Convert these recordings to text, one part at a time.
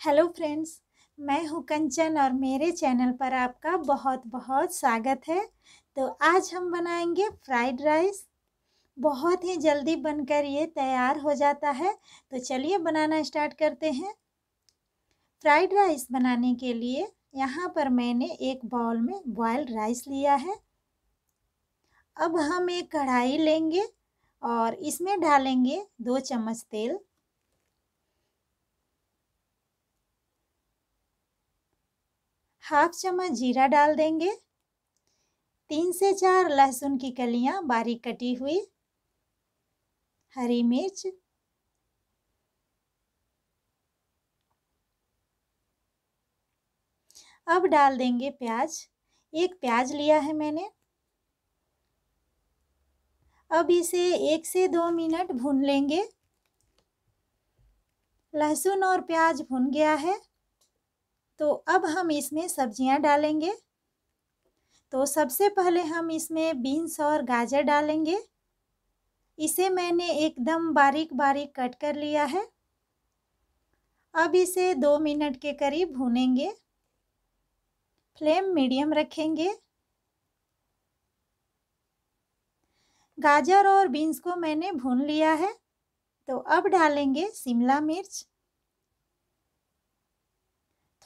Hello friends मैं हूँ कंचन और मेरे चैनल पर आपका बहुत बहुत स्वागत है। तो आज हम बनाएँगे फ्राइड राइस बहुत ही जल्दी बनकर ये तैयार हो जाता है। तो चलिए बनाना स्टार्ट करते हैं। फ्राइड राइस बनाने के लिए यहाँ पर मैंने एक बाउल में बॉयल्ड राइस लिया है। अब हम एक कढ़ाई लेंगे और इसमें डालेंगे दो चम्मच तेल। हाफ़ चम्मच जीरा डाल देंगे। तीन से चार लहसुन की कलियाँ बारीक कटी हुई। हरी मिर्च। अब डाल देंगे प्याज। एक प्याज लिया है मैंने। अब इसे एक से दो मिनट भून लेंगे। लहसुन और प्याज भुन गया है। तो अब हम इसमें सब्ज़ियाँ डालेंगे। तो सबसे पहले हम इसमें बीन्स और गाजर डालेंगे। इसे मैंने एकदम बारीक बारीक कट कर लिया है। अब इसे दो मिनट के करीब भूनेंगे। फ्लेम मीडियम रखेंगे। गाजर और बीन्स को मैंने भून लिया है। तो अब डालेंगे शिमला मिर्च।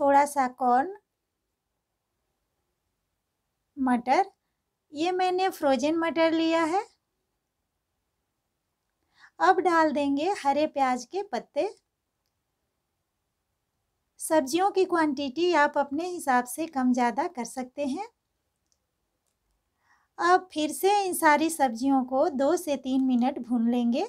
थोड़ा सा कॉर्न, मटर, ये मैंने फ्रोजन मटर लिया है। अब डाल देंगे हरे प्याज के पत्ते। सब्जियों की क्वांटिटी आप अपने हिसाब से कम ज़्यादा कर सकते हैं। अब फिर से इन सारी सब्जियों को दो से तीन मिनट भून लेंगे।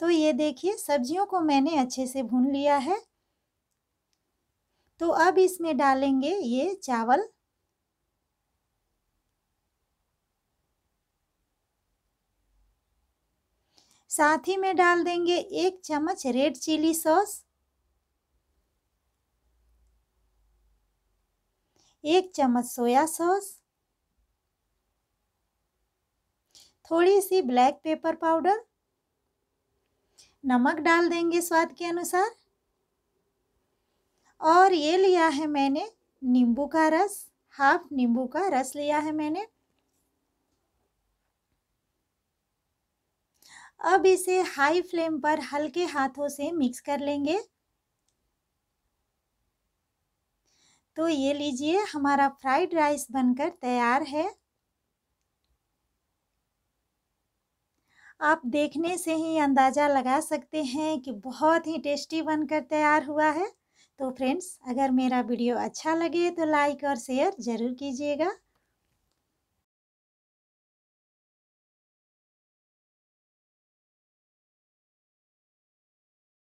तो ये देखिए, सब्जियों को मैंने अच्छे से भून लिया है। तो अब इसमें डालेंगे ये चावल। साथ ही में डाल देंगे एक चम्मच रेड चिली सॉस। एक चम्मच सोया सॉस। थोड़ी सी ब्लैक पेपर पाउडर। नमक डाल देंगे स्वाद के अनुसार। और ये लिया है मैंने नींबू का रस, हाफ़ नींबू का रस लिया है मैंने। अब इसे हाई फ्लेम पर हल्के हाथों से मिक्स कर लेंगे। तो ये लीजिए, हमारा फ्राइड राइस बनकर तैयार है। आप देखने से ही अंदाज़ा लगा सकते हैं कि बहुत ही टेस्टी बनकर तैयार हुआ है। तो फ्रेंड्स, अगर मेरा वीडियो अच्छा लगे तो लाइक और शेयर ज़रूर कीजिएगा।